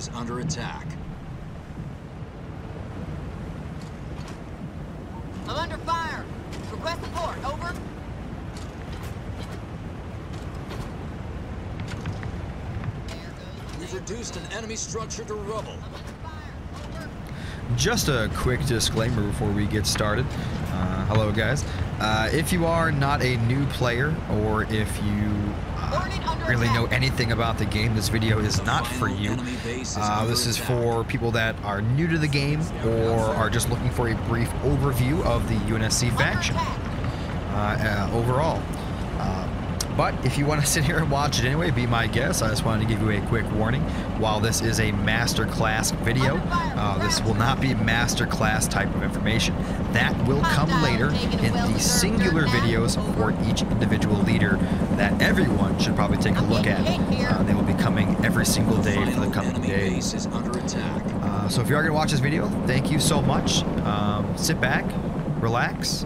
final enemy base is under attack. I'm under fire. Request support. Over. We've reduced an enemy structure to rubble. Just a quick disclaimer before we get started. Uh, hello, guys. Uh, if you are not a new player, or if you really know anything about the game, this video is not for you. Uh, this is for people that are new to the game or are just looking for a brief overview of the UNSC faction uh, uh, overall. But if you want to sit here and watch it anyway, be my guest. I just wanted to give you a quick warning. While this is a masterclass video, uh, this will not be masterclass type of information. That will come later in the singular videos for each individual leader that everyone should probably take a look at. Uh, they will be coming every single day for the coming days. Uh, so if you are going to watch this video, thank you so much. Um, sit back, relax,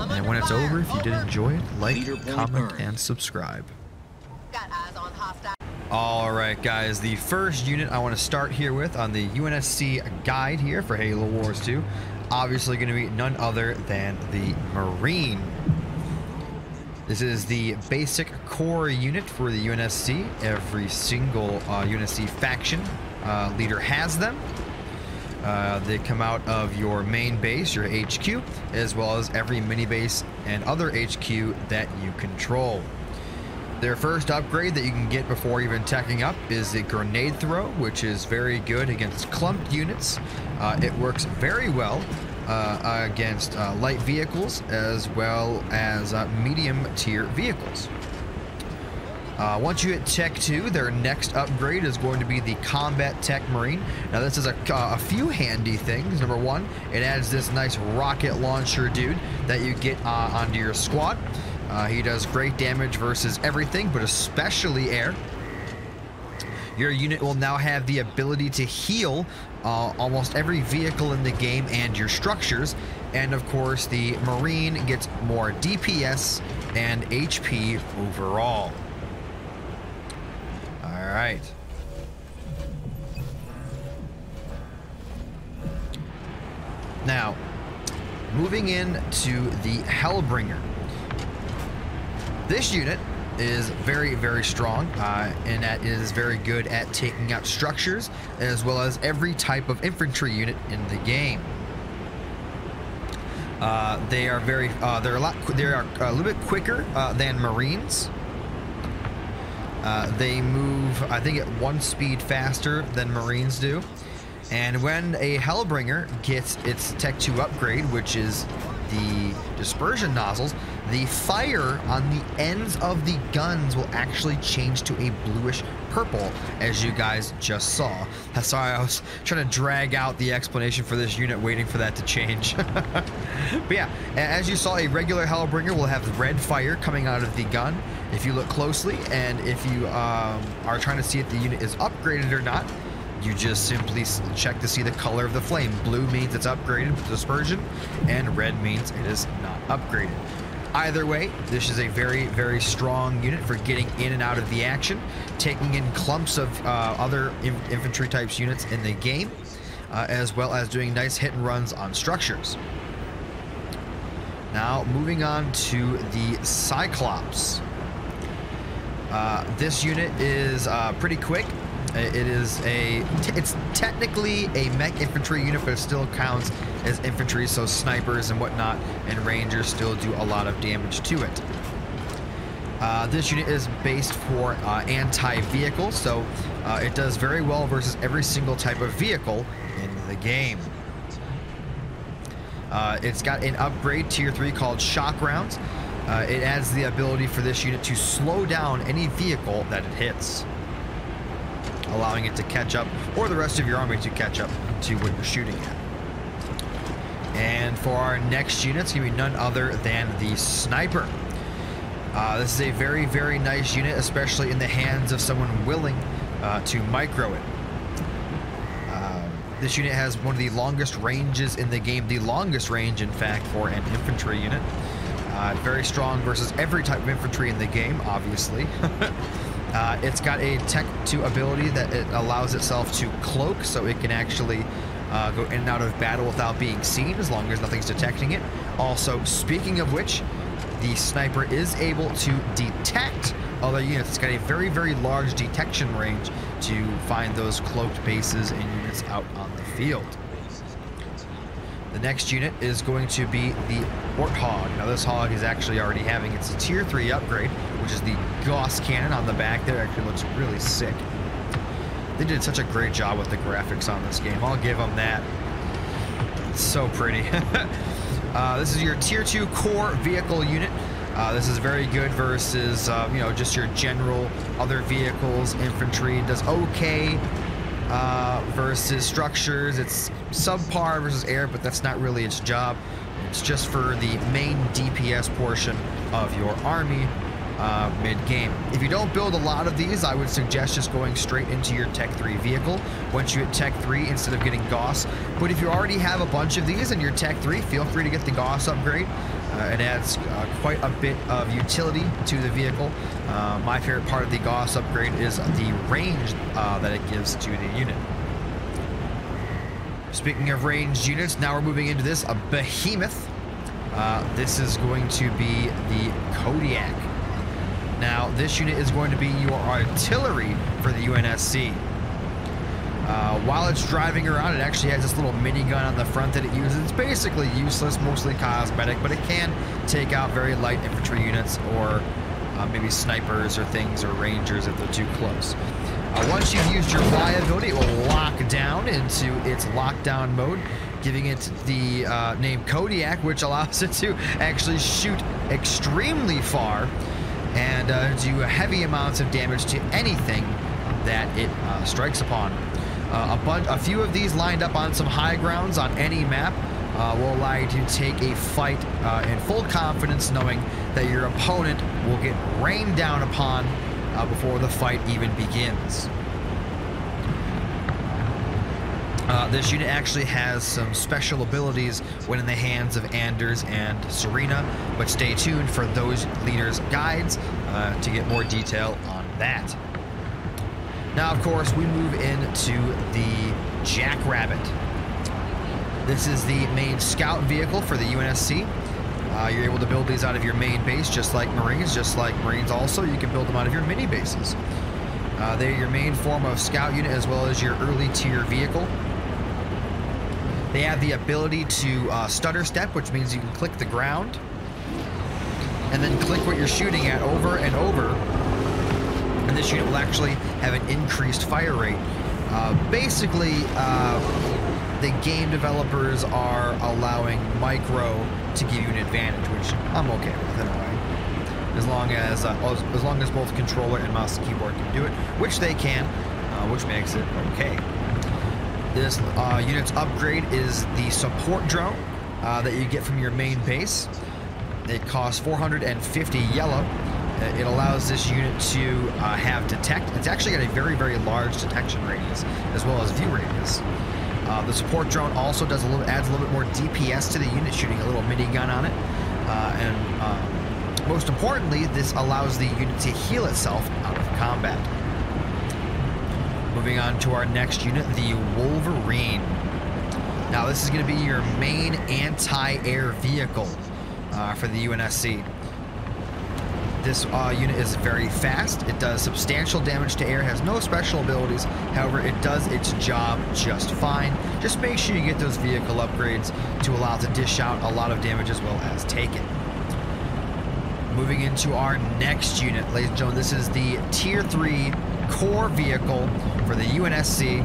and when it's over, if you did enjoy it, like, comment, and subscribe. All right, guys, the first unit I want to start here with on the UNSC guide here for Halo Wars 2, obviously going to be none other than the Marine. This is the basic core unit for the UNSC. Every single uh, UNSC faction uh, leader has them. Uh, they come out of your main base, your HQ, as well as every mini base and other HQ that you control. Their first upgrade that you can get before even teching up is the grenade throw, which is very good against clumped units. Uh, it works very well uh, against uh, light vehicles as well as uh, medium tier vehicles. Uh, once you hit Tech 2, their next upgrade is going to be the Combat Tech Marine. Now, this is a, uh, a few handy things. Number one, it adds this nice rocket launcher dude that you get uh, onto your squad. Uh, he does great damage versus everything, but especially air. Your unit will now have the ability to heal uh, almost every vehicle in the game and your structures. And of course, the Marine gets more DPS and HP overall. Right. Now, moving into the Hellbringer. This unit is very, very strong, uh, and that is very good at taking out structures, as well as every type of infantry unit in the game. Uh, they are very, uh, they're a lot, they are a little bit quicker uh, than Marines. Uh, they move, I think, at one speed faster than Marines do. And when a Hellbringer gets its Tech 2 upgrade, which is the dispersion nozzles, the fire on the ends of the guns will actually change to a bluish purple, as you guys just saw. Sorry, I was trying to drag out the explanation for this unit, waiting for that to change. but yeah, as you saw, a regular Hellbringer will have red fire coming out of the gun if you look closely, and if you um, are trying to see if the unit is upgraded or not, you just simply check to see the color of the flame. Blue means it's upgraded with dispersion, and red means it is not upgraded. Either way, this is a very, very strong unit for getting in and out of the action, taking in clumps of uh, other infantry types units in the game, uh, as well as doing nice hit and runs on structures. Now, moving on to the Cyclops. Uh, this unit is uh, pretty quick. It is a, it's technically a mech infantry unit, but it still counts as infantry, so snipers and whatnot and rangers still do a lot of damage to it. Uh, this unit is based for uh, anti-vehicle, so uh, it does very well versus every single type of vehicle in the game. Uh, it's got an upgrade tier 3 called shock rounds. Uh, it adds the ability for this unit to slow down any vehicle that it hits, allowing it to catch up, or the rest of your army to catch up to what you're shooting at. And for our next unit, it's going to be none other than the Sniper. Uh, this is a very, very nice unit, especially in the hands of someone willing uh, to micro it. Uh, this unit has one of the longest ranges in the game, the longest range, in fact, for an infantry unit. Uh, very strong versus every type of infantry in the game, obviously. Uh, it's got a Tech 2 ability that it allows itself to cloak, so it can actually uh, go in and out of battle without being seen as long as nothing's detecting it. Also, speaking of which, the sniper is able to detect other units. It's got a very, very large detection range to find those cloaked bases and units out on the field. The next unit is going to be the Warthog. Now this hog is actually already having its tier 3 upgrade, which is the Gauss cannon on the back there. Actually looks really sick. They did such a great job with the graphics on this game. I'll give them that. It's so pretty. uh, this is your tier 2 core vehicle unit. Uh, this is very good versus, uh, you know, just your general other vehicles. Infantry does okay uh, versus structures. It's subpar versus air, but that's not really its job. It's just for the main DPS portion of your army uh, mid-game. If you don't build a lot of these, I would suggest just going straight into your Tech 3 vehicle once you hit Tech 3 instead of getting Gauss. But if you already have a bunch of these in your Tech 3, feel free to get the Gauss upgrade. Uh, it adds uh, quite a bit of utility to the vehicle. Uh, my favorite part of the Gauss upgrade is the range uh, that it gives to the unit. Speaking of ranged units, now we're moving into this, a Behemoth. Uh, this is going to be the Kodiak. Now, this unit is going to be your artillery for the UNSC. Uh, while it's driving around, it actually has this little minigun on the front that it uses. It's basically useless, mostly cosmetic, but it can take out very light infantry units or uh, maybe snipers or things or rangers if they're too close. Uh, once you've used your Y ability, it will lock down into its lockdown mode, giving it the uh, name Kodiak, which allows it to actually shoot extremely far and uh, do heavy amounts of damage to anything that it uh, strikes upon. Uh, a, bunch, a few of these lined up on some high grounds on any map uh, will allow you to take a fight uh, in full confidence, knowing that your opponent will get rained down upon uh, before the fight even begins. Uh, this unit actually has some special abilities when in the hands of Anders and Serina, but stay tuned for those leaders' guides uh, to get more detail on that. Now, of course, we move into the Jackrabbit. This is the main scout vehicle for the UNSC. Uh, you're able to build these out of your main base, just like Marines, just like Marines also. You can build them out of your mini bases. Uh, they're your main form of scout unit as well as your early tier vehicle. They have the ability to uh, stutter step, which means you can click the ground and then click what you're shooting at over and over. And this unit will actually have an increased fire rate. Uh, basically, uh, the game developers are allowing micro to give you an advantage, which I'm okay with in a way. As long as, uh, as, long as both controller and mouse and keyboard can do it, which they can, uh, which makes it okay. This uh, unit's upgrade is the support drone uh, that you get from your main base. It costs 450 yellow. Uh, it allows this unit to uh, have detect. It's actually got a very, very large detection radius as well as view radius. Uh, the support drone also does a little, adds a little bit more DPS to the unit, shooting a little minigun on it. Uh, and um, most importantly, this allows the unit to heal itself out of combat. Moving on to our next unit, the Wolverine. Now, this is going to be your main anti-air vehicle uh, for the UNSC. This uh, unit is very fast. It does substantial damage to air, has no special abilities. However, it does its job just fine. Just make sure you get those vehicle upgrades to allow it to dish out a lot of damage as well as take it. Moving into our next unit, ladies and gentlemen, this is the Tier 3 core vehicle for the UNSC.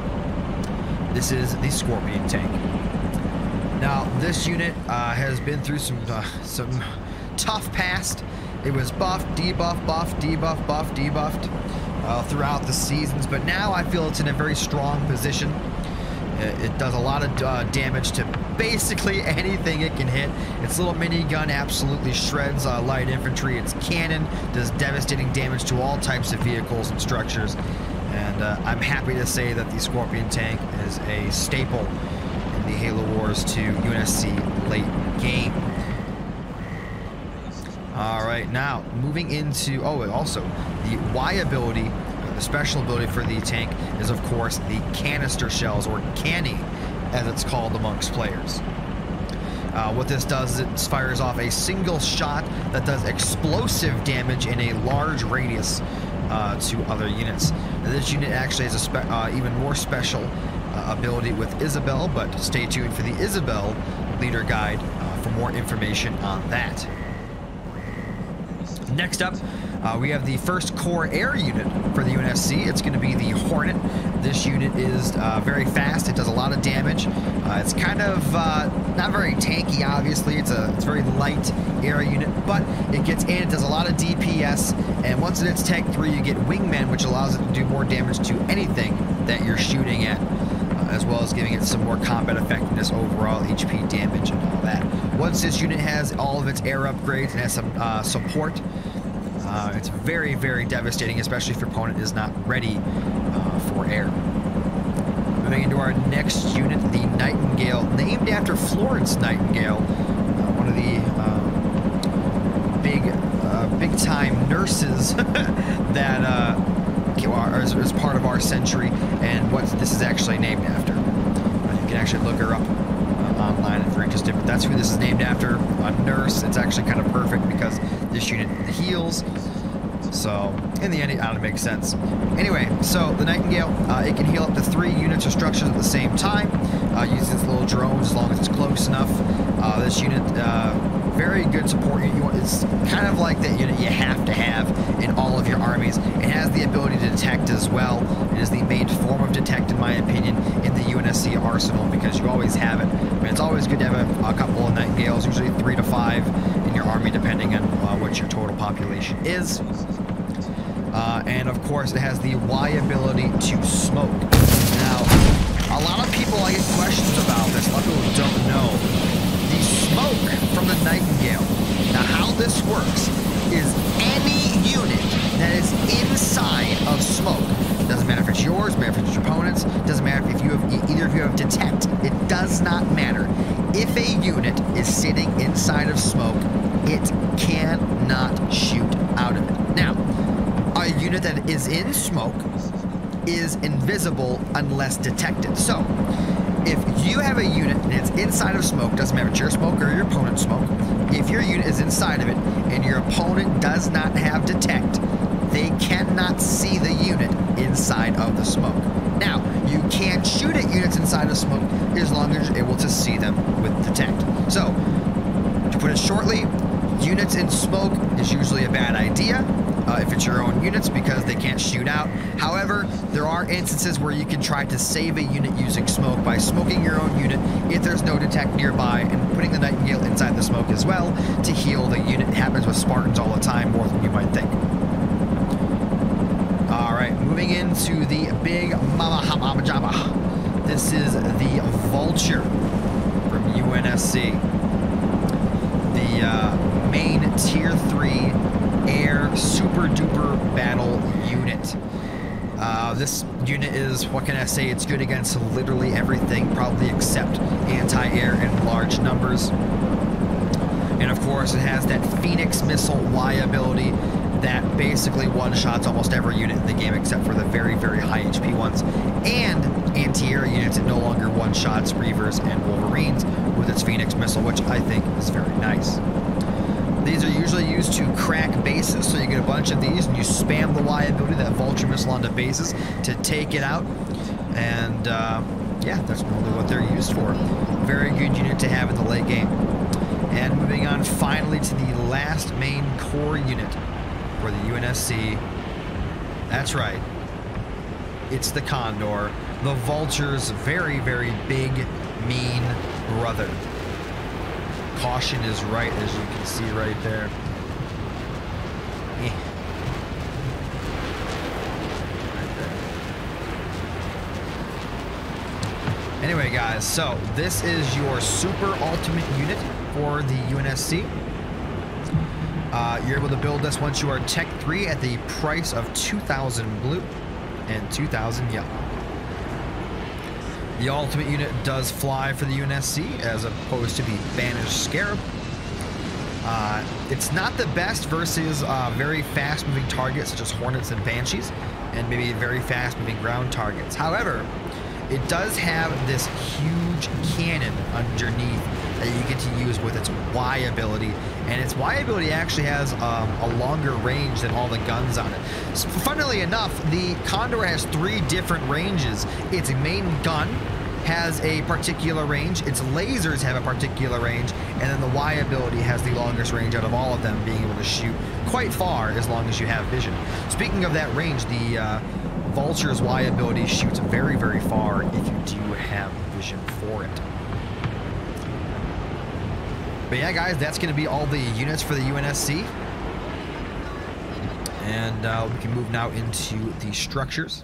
This is the Scorpion tank. Now, this unit uh, has been through some uh, some tough past. It was buffed, debuffed, buffed, debuffed, buffed, debuffed uh, throughout the seasons, but now I feel it's in a very strong position. It does a lot of uh, damage to basically anything it can hit. Its little minigun absolutely shreds uh, light infantry. Its cannon does devastating damage to all types of vehicles and structures. And uh, I'm happy to say that the Scorpion tank is a staple in the Halo Wars 2 UNSC late game. All right, now moving into oh, also the Y ability, the special ability for the tank is of course the canister shells or canny, as it's called amongst players. Uh, what this does is it fires off a single shot that does explosive damage in a large radius uh, to other units. Now, this unit actually has a uh, even more special uh, ability with Isabel, but stay tuned for the Isabel leader guide uh, for more information on that. Next up, uh, we have the first core air unit for the UNSC. It's going to be the Hornet. This unit is uh, very fast. It does a lot of damage. Uh, it's kind of uh, not very tanky, obviously. It's a it's very light air unit, but it gets in. It does a lot of DPS, and once it hits Tech 3, you get Wingman, which allows it to do more damage to anything that you're shooting at uh, as well as giving it some more combat effectiveness overall, HP damage and all that. Once this unit has all of its air upgrades and has some uh, support, uh, it's very, very devastating, especially if your opponent is not ready for air. Moving into our next unit, the Nightingale, named after Florence Nightingale, uh, one of the um, big, uh, big-time nurses that uh, are, is, is part of our century, and what this is actually named after. Uh, you can actually look her up uh, online if you're interested. But that's who this is named after, a nurse. It's actually kind of perfect because this unit heals. So, in the end, it of makes sense. Anyway, so the Nightingale, uh, it can heal up to three units or structures at the same time. Uh, uses its little drones as long as it's close enough. Uh, this unit, uh, very good support. Want, it's kind of like that unit you have to have in all of your armies. It has the ability to detect as well. It is the main form of detect, in my opinion, in the UNSC arsenal because you always have it. I mean, it's always good to have a, a couple of Nightingales, usually three to five in your army, depending on uh, what your total population is. Uh, and of course, it has the Y ability to smoke. Now, a lot of people I get questions about this. A lot of people don't know the smoke from the Nightingale. Now, how this works is any unit that is inside of smoke. Doesn't matter if it's yours, matter if it's your opponent's, doesn't matter if you have either of you have detect. It does not matter. If a unit is sitting inside of smoke, it cannot shoot out of it. Now, a unit that is in smoke is invisible unless detected. So, if you have a unit and it's inside of smoke, doesn't matter if it's your smoke or your opponent's smoke, if your unit is inside of it and your opponent does not have detect, they cannot see the unit inside of the smoke. Now, you can shoot at units inside of smoke as long as you're able to see them with detect. So, to put it shortly, units in smoke is usually a bad idea uh, if it's your own units because they can't shoot out. However, there are instances where you can try to save a unit using smoke by smoking your own unit if there's no detect nearby and putting the Nightingale inside the smoke as well to heal the unit. It happens with Spartans all the time, more than you might think. All right, moving into the big Mama Hama Jama. This is the Vulture from UNSC. The uh, main Tier 3 air super duper battle unit. Uh, this unit is, what can I say, it's good against literally everything, probably except anti-air in large numbers. And of course, it has that Phoenix missile liability that basically one-shots almost every unit in the game except for the very, very high HP ones. And anti-air units it no longer one-shots Reavers and Wolverines with its Phoenix missile, which I think is very nice. These are usually used to crack bases, so you get a bunch of these and you spam the ability, that Vulture missile onto bases to take it out. And uh, yeah, that's normally what they're used for. Very good unit to have in the late game. And moving on finally to the last main core unit for the UNSC. That's right. It's the Condor, the Vulture's very, very big, mean brother. Caution is right, as you can see right there. Anyway, guys, so this is your super ultimate unit for the UNSC. Uh, you're able to build this once you are Tech 3 at the price of 2,000 blue and 2,000 yellow. The ultimate unit does fly for the UNSC as opposed to the Banished Scarab. Uh, it's not the best versus uh, very fast-moving targets such as Hornets and Banshees, and maybe very fast-moving ground targets. However, it does have this huge cannon underneath that you get to use with its Y ability, and its Y ability actually has um, a longer range than all the guns on it. So, funnily enough, the Condor has three different ranges. Its a main gun has a particular range, its lasers have a particular range, and then the Y ability has the longest range out of all of them, being able to shoot quite far as long as you have vision. Speaking of that range, the uh, Vulture's Y ability shoots very, very far if you do have vision for it. But yeah, guys, that's going to be all the units for the UNSC. And uh, we can move now into the structures.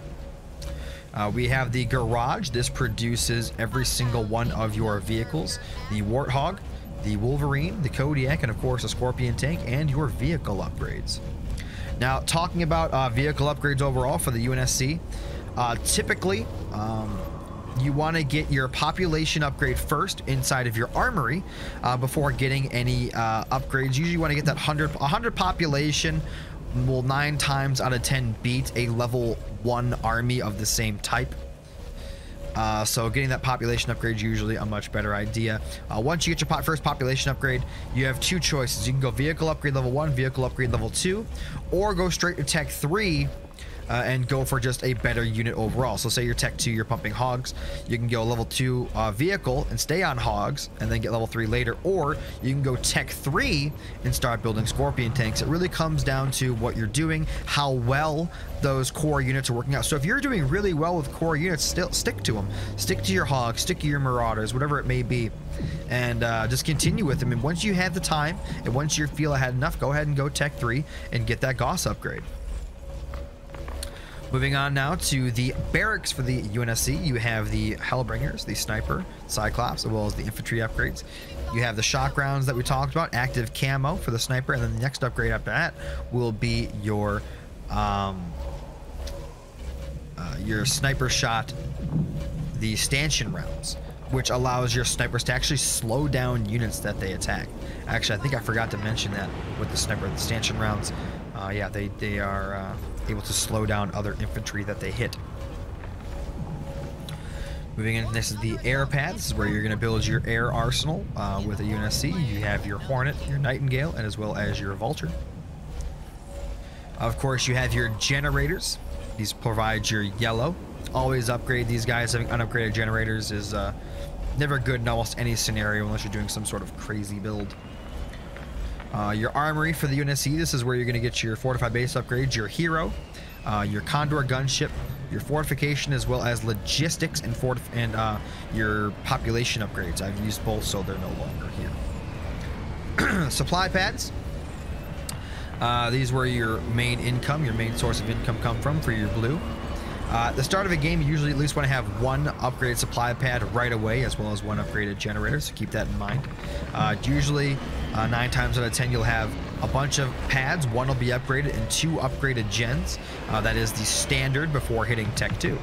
Uh, we have the garage. This produces every single one of your vehicles. The Warthog, the Wolverine, the Kodiak, and of course the Scorpion tank, and your vehicle upgrades. Now, talking about uh, vehicle upgrades overall for the UNSC, uh, typically um, you want to get your population upgrade first inside of your armory uh, before getting any uh, upgrades. Usually, you want to get that 100, 100 population will nine times out of 10 beat a level one army of the same type. Uh, so getting that population upgrade is usually a much better idea. Uh, once you get your po first population upgrade, you have two choices. You can go vehicle upgrade level 1, vehicle upgrade level 2, or go straight to tech 3 uh, and go for just a better unit overall. So say you're tech 2, you're pumping hogs, you can go level 2 uh, vehicle and stay on hogs and then get level 3 later, or you can go tech 3 and start building scorpion tanks. It really comes down to what you're doing, how well those core units are working out. So if you're doing really well with core units, still stick to them. Stick to your hogs, stick to your marauders, whatever it may be, and uh, just continue with them. And once you have the time, and once you feel I had enough, go ahead and go tech 3 and get that Gauss upgrade. Moving on now to the barracks for the UNSC, you have the Hellbringers, the Sniper, Cyclops, as well as the infantry upgrades. You have the shock rounds that we talked about, active camo for the Sniper, and then the next upgrade after that will be your um, uh, your Sniper shot, the stanchion rounds, which allows your snipers to actually slow down units that they attack. Actually, I think I forgot to mention that with the Sniper, the stanchion rounds. Uh, yeah, they, they are... Uh, able to slow down other infantry that they hit. Moving in, this is the air pad. This is where you're going to build your air arsenal uh, with a UNSC. You have your Hornet, your Nightingale, and as well as your Vulture. Of course, you have your generators. These provide your yellow. Always upgrade these guys. Having unupgraded generators is uh, never good in almost any scenario unless you're doing some sort of crazy build. Uh, your armory for the UNSC, this is where you're going to get your fortified base upgrades, your hero, uh, your Condor gunship, your fortification, as well as logistics and, and uh, your population upgrades. I've used both, so they're no longer here. Supply pads. Uh, these were your main income, your main source of income come from for your blue. Uh, the start of a game, you usually at least want to have one upgraded supply pad right away, as well as one upgraded generator, so keep that in mind. Uh, usually, uh, nine times out of ten, you'll have a bunch of pads. One will be upgraded and two upgraded gens. Uh, that is the standard before hitting Tech 2.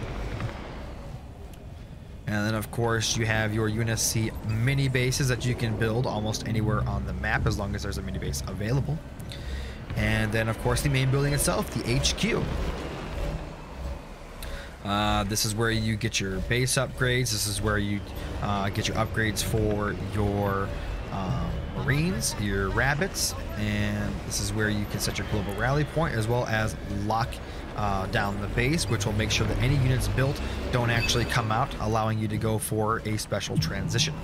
And then, of course, you have your UNSC mini bases that you can build almost anywhere on the map as long as there's a mini base available. And then, of course, the main building itself, the HQ. Uh, this is where you get your base upgrades. This is where you uh, get your upgrades for your um, Marines, your Rabbits, and this is where you can set your global rally point as well as lock uh, down the base, which will make sure that any units built don't actually come out, allowing you to go for a special transition.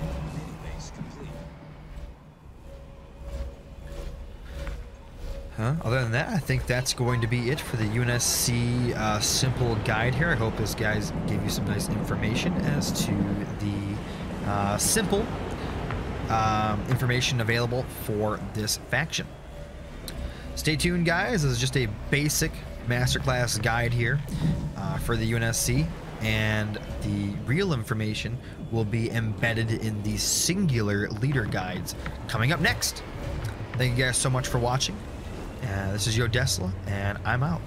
Huh? Other than that, I think that's going to be it for the UNSC uh, simple guide here. I hope this guys gave you some nice information as to the uh, simple um, information available for this faction. Stay tuned, guys. This is just a basic masterclass guide here uh, for the UNSC, and the real information will be embedded in the singular leader guides coming up next. Thank you guys so much for watching. Uh, this is Yodesla, and I'm out.